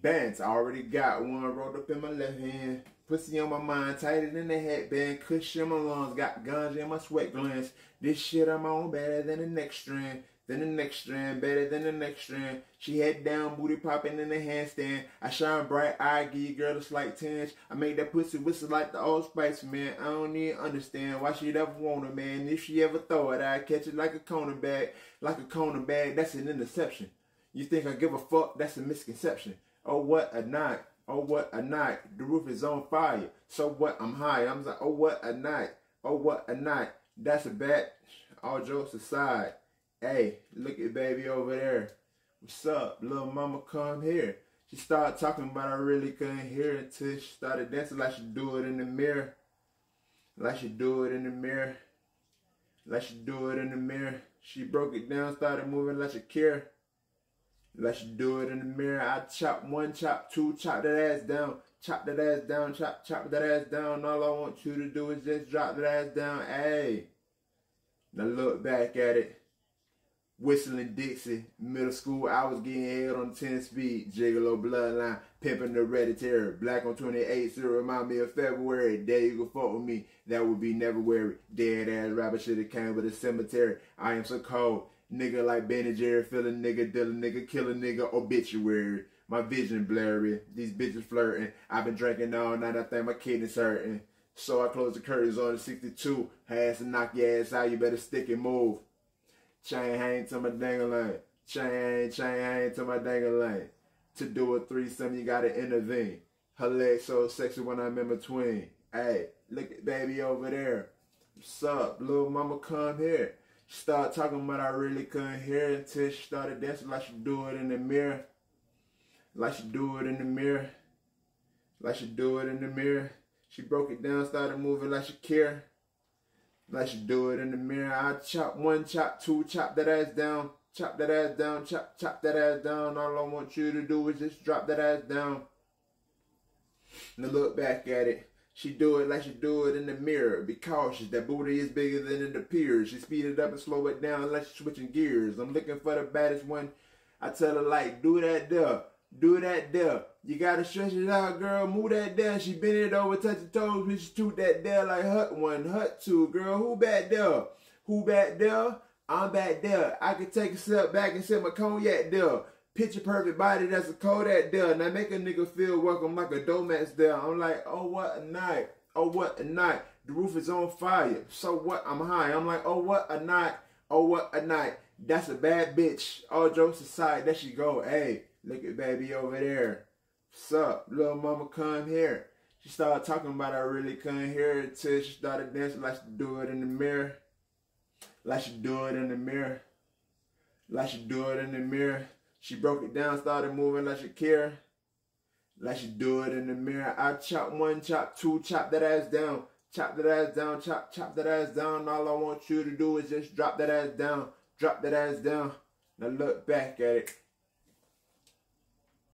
Bands, I already got one rolled up in my left hand. Pussy on my mind, tighter than the headband. Cushion in my lungs, got guns in my sweat glands. This shit I'm on better than the next strand. Then the next strand, better than the next strand. She head down, booty popping in the handstand. I shine bright, I give you girl a slight tinge. I make that pussy whistle like the old spice, man. I don't even understand why she'd ever want it, man. If she ever throw it, I catch it like a cornerback. Like a cornerback, that's an interception. You think I give a fuck? That's a misconception. Oh, what a night. Oh, what a night. The roof is on fire. So what? I'm high. I'm like, oh, what a night. Oh, what a night. That's a bet. All jokes aside. Hey, look at baby over there. What's up? Little mama come here. She started talking but I really couldn't hear it till she started dancing like she do it in the mirror. Like she do it in the mirror. Like she do it in the mirror. She broke it down, started moving like she care. She do it in the mirror. I chop one, chop two, chop that ass down. Chop that ass down, chop, chop that ass down. All I want you to do is just drop that ass down. Hey. Now look back at it. Whistling Dixie, middle school, I was getting head on 10 speed. Gigolo bloodline, pimping the hereditary. Black on 28, so remind me of February. There you go fuck with me. That would be never worry. Dead ass rabbit should have came with a cemetery. I am so cold. Nigga like Ben and Jerry, feeling nigga, deal a nigga, kill a nigga, obituary. My vision blurry. These bitches flirting. I've been drinking all night. I think my kidneys hurting. So I close the curtains on the 62. Has to knock your ass out. You better stick and move. Chain hang to my dangling. Chain, chain hang to my dangling. To do a threesome, you gotta intervene. Her legs so sexy when I'm in between. Hey, look at baby over there. What's up? Little mama come here. She started talking, but I really couldn't hear until she started dancing like she do it in the mirror. Like she do it in the mirror. Like she do it in the mirror. She broke it down, started moving like she care. Like she do it in the mirror. I chop one, chop two, chop that ass down. Chop that ass down, chop, chop that ass down. All I want you to do is just drop that ass down. Now look back at it. She do it like she do it in the mirror. Be cautious, that booty is bigger than it appears. She speed it up and slow it down like she's switching gears. I'm looking for the baddest one. I tell her like, do that there. Do that there. You gotta stretch it out, girl. Move that there. She bend it over, touch the toes. Should toot that there like hut one, hut two, girl. Who back there? Who back there? I'm back there. I can take a step back and set my cognac there. Picture perfect body, that's a Kodak there. Now make a nigga feel welcome like a Domex there. I'm like, oh what a night. Oh what a night. The roof is on fire. So what? I'm high. I'm like, oh what a night. Oh what a night. That's a bad bitch. All jokes aside, there she go. Hey, look at baby over there. What's up? Little mama come here. She started talking about I really couldn't hear it till she started dancing like she do it in the mirror. Like she do it in the mirror. Like she do it in the mirror. She broke it down, started moving like she care. Like she do it in the mirror. I chop one, chop two, chop that ass down. Chop that ass down, chop, chop that ass down. All I want you to do is just drop that ass down. Drop that ass down. Now look back at it.